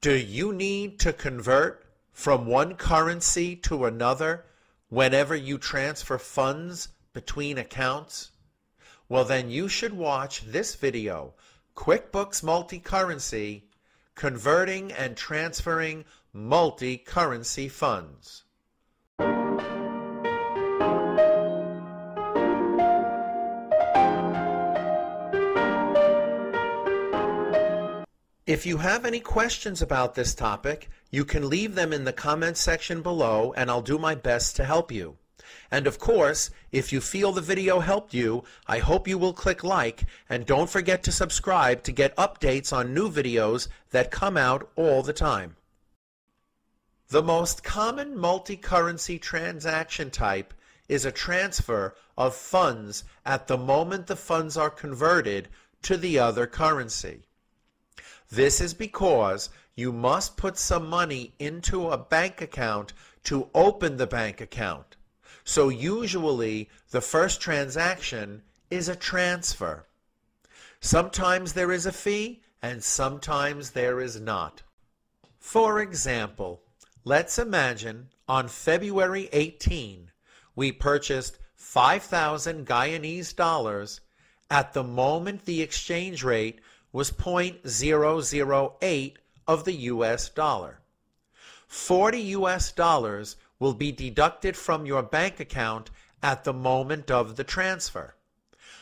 Do you need to convert from one currency to another whenever you transfer funds between accounts? Well, then you should watch this video, QuickBooks Multi-Currency, Converting and Transferring Multi-Currency Funds. If you have any questions about this topic, you can leave them in the comments section below and I'll do my best to help you. And of course, if you feel the video helped you, I hope you will click like and don't forget to subscribe to get updates on new videos that come out all the time. The most common multi-currency transaction type is a transfer of funds at the moment the funds are converted to the other currency. This is because you must put some money into a bank account to open the bank account. So usually the first transaction is a transfer. Sometimes there is a fee and sometimes there is not. For example, let's imagine on February 18 we purchased 5,000 Guyanese dollars at the moment the exchange rate was 0.008 of the US dollar. 40 US dollars will be deducted from your bank account at the moment of the transfer.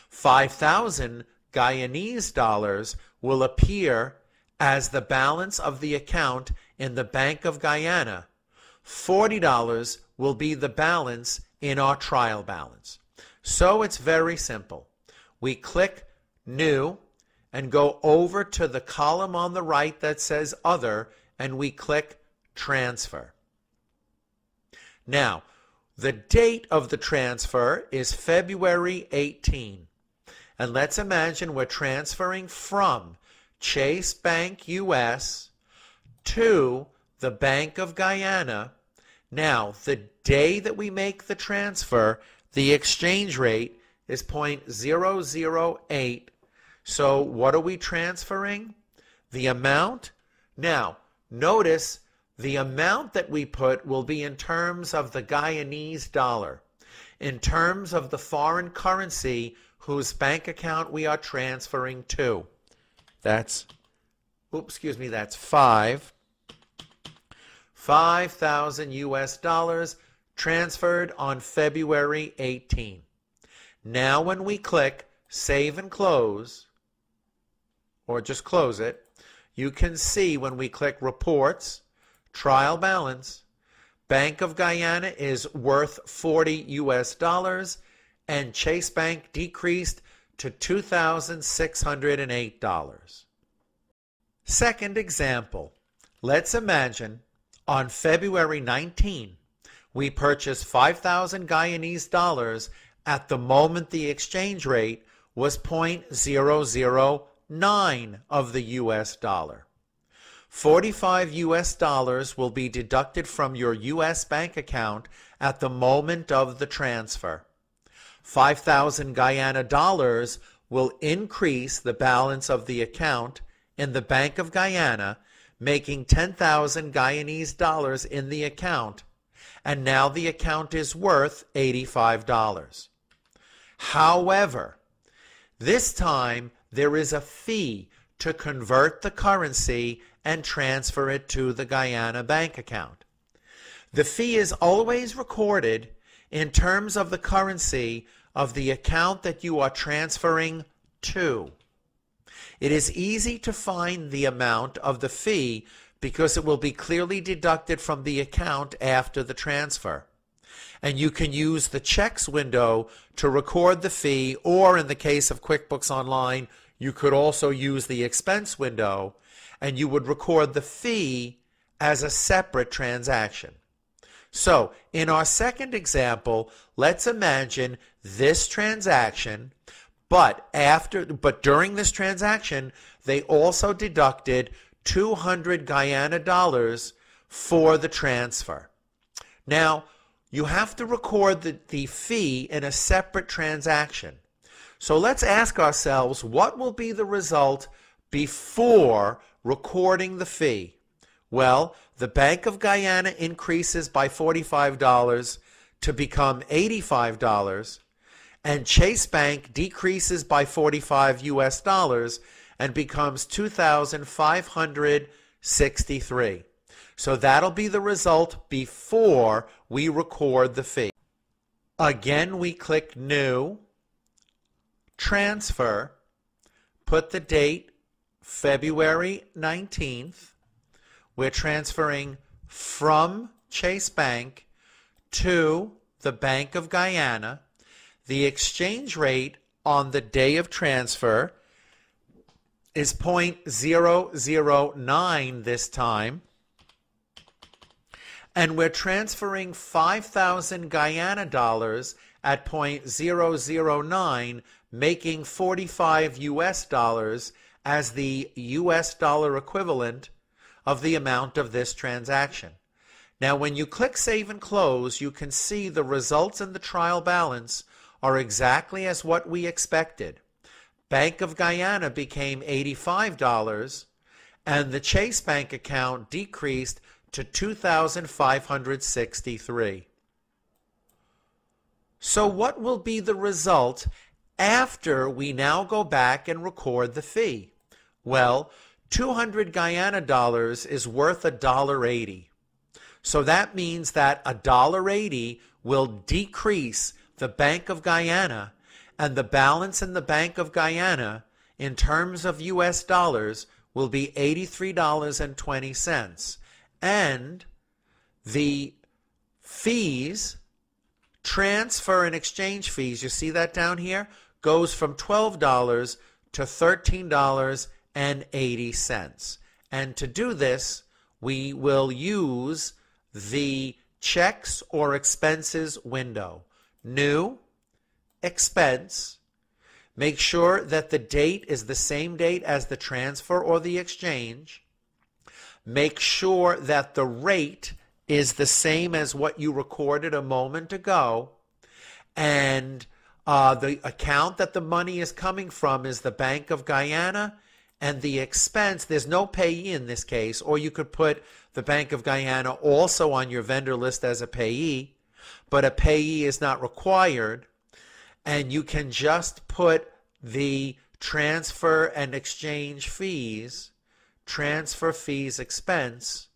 5,000 Guyanese dollars will appear as the balance of the account in the Bank of Guyana. $40 will be the balance in our trial balance. So it's very simple. We click New and go over to the column on the right that says Other, and we click Transfer. Now, the date of the transfer is February 18. And let's imagine we're transferring from Chase Bank US to the Bank of Guyana. Now, the day that we make the transfer, the exchange rate is 0.008 so what are we transferring? The amount. Now, notice the amount that we put will be in terms of the Guyanese dollar, in terms of the foreign currency whose bank account we are transferring to. That's, oops, excuse me, that's five. 5,000 US dollars transferred on February 18. Now when we click Save and Close, or just close it, you can see when we click Reports, Trial Balance, Bank of Guyana is worth 40 US dollars and Chase Bank decreased to $2,608. Second example, let's imagine on February 19 we purchased 5,000 Guyanese dollars at the moment the exchange rate was 0.00 9 of the US dollar. 45 US dollars will be deducted from your US bank account at the moment of the transfer. 5,000 Guyana dollars will increase the balance of the account in the Bank of Guyana, making 10,000 Guyanese dollars in the account, and now the account is worth $85. However, this time there is a fee to convert the currency and transfer it to the Guyana bank account. The fee is always recorded in terms of the currency of the account that you are transferring to. It is easy to find the amount of the fee because it will be clearly deducted from the account after the transfer. And you can use the checks window to record the fee, or in the case of QuickBooks Online, you could also use the expense window and you would record the fee as a separate transaction. So in our second example, let's imagine this transaction, but after, but during this transaction, they also deducted 200 Guyana dollars for the transfer. Now, you have to record the, the fee in a separate transaction. So let's ask ourselves what will be the result before recording the fee? Well, the Bank of Guyana increases by $45 to become $85 and Chase Bank decreases by 45 US dollars and becomes 2563. So that'll be the result before we record the fee. Again, we click New, Transfer, put the date February 19th. We're transferring from Chase Bank to the Bank of Guyana. The exchange rate on the day of transfer is 0.009 this time. And we're transferring 5,000 Guyana dollars at 0.009, making 45 US dollars as the US dollar equivalent of the amount of this transaction. Now, when you click Save and Close, you can see the results in the trial balance are exactly as what we expected. Bank of Guyana became $85 and the Chase Bank account decreased to 2563. So what will be the result after we now go back and record the fee? Well, 200 Guyana dollars is worth a dollar 80. So that means that a dollar 80 will decrease the Bank of Guyana and the balance in the Bank of Guyana in terms of US dollars will be $83.20 and the fees transfer and exchange fees you see that down here goes from $12 to $13.80 and to do this we will use the checks or expenses window. New expense. Make sure that the date is the same date as the transfer or the exchange Make sure that the rate is the same as what you recorded a moment ago. And uh, the account that the money is coming from is the Bank of Guyana. And the expense, there's no payee in this case, or you could put the Bank of Guyana also on your vendor list as a payee, but a payee is not required. And you can just put the transfer and exchange fees transfer fees expense.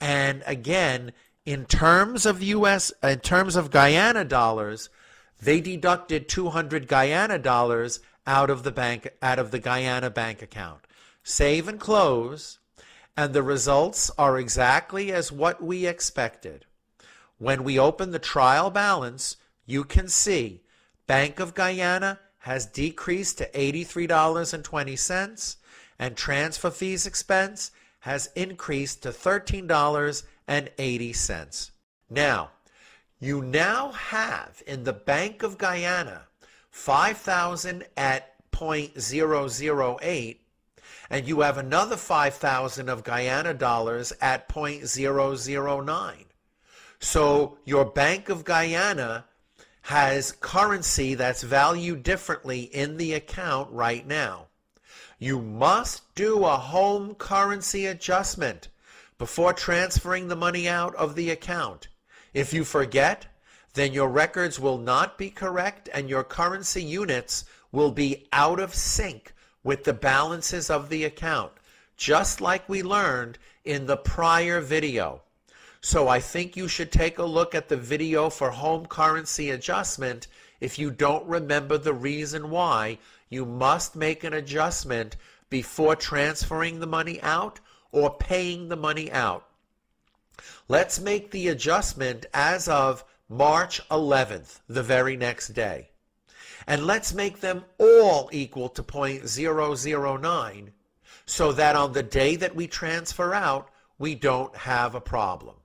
And again, in terms of US in terms of Guyana dollars, they deducted 200 Guyana dollars out of the bank out of the Guyana bank account. Save and close, and the results are exactly as what we expected. When we open the trial balance, you can see Bank of Guyana has decreased to $83.20 and transfer fees expense has increased to $13.80. Now, you now have in the Bank of Guyana 5,000 at 0.008 and you have another 5,000 of Guyana dollars at 0.009. So your Bank of Guyana has currency that's valued differently in the account right now. You must do a home currency adjustment before transferring the money out of the account. If you forget, then your records will not be correct and your currency units will be out of sync with the balances of the account, just like we learned in the prior video. So I think you should take a look at the video for home currency adjustment if you don't remember the reason why you must make an adjustment before transferring the money out or paying the money out. Let's make the adjustment as of March 11th, the very next day. And let's make them all equal to 0.009 so that on the day that we transfer out, we don't have a problem.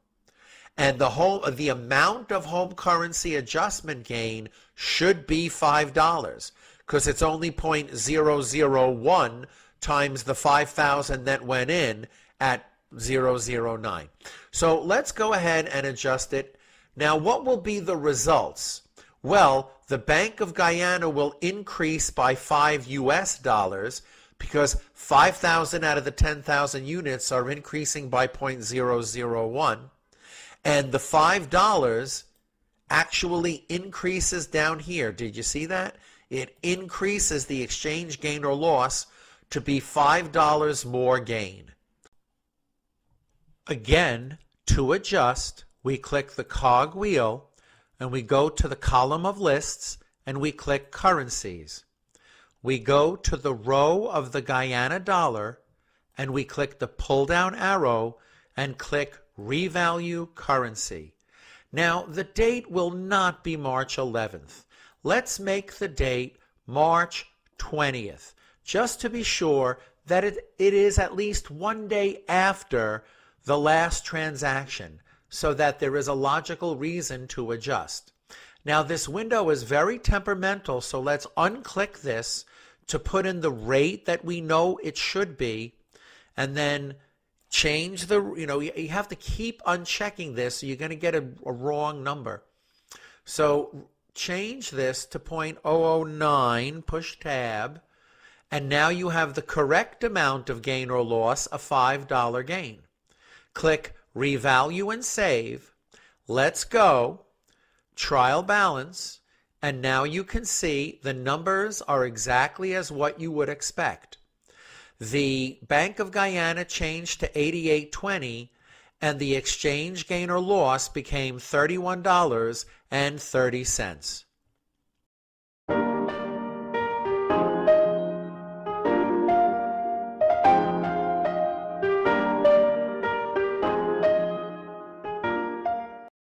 And the whole the amount of home currency adjustment gain should be $5 because it's only 0.001 times the 5,000 that went in at 009. So let's go ahead and adjust it. Now, what will be the results? Well, the Bank of Guyana will increase by 5 US dollars because 5,000 out of the 10,000 units are increasing by 0.001 and the $5 actually increases down here. Did you see that? It increases the exchange gain or loss to be $5 more gain. Again, to adjust, we click the cog wheel and we go to the column of lists and we click currencies. We go to the row of the Guyana dollar and we click the pull down arrow and click revalue currency. Now the date will not be March 11th. Let's make the date March 20th just to be sure that it, it is at least one day after the last transaction so that there is a logical reason to adjust. Now this window is very temperamental, so let's unclick this to put in the rate that we know it should be, and then change the, you know, you, have to keep unchecking this, so you're going to get a, a wrong number. So change this to 0.009, push tab, and now you have the correct amount of gain or loss, a $5 gain. Click revalue and save. Let's go. Trial balance. And now you can see the numbers are exactly as what you would expect. The Bank of Guyana changed to 88.20 and the exchange gain or loss became $31.30.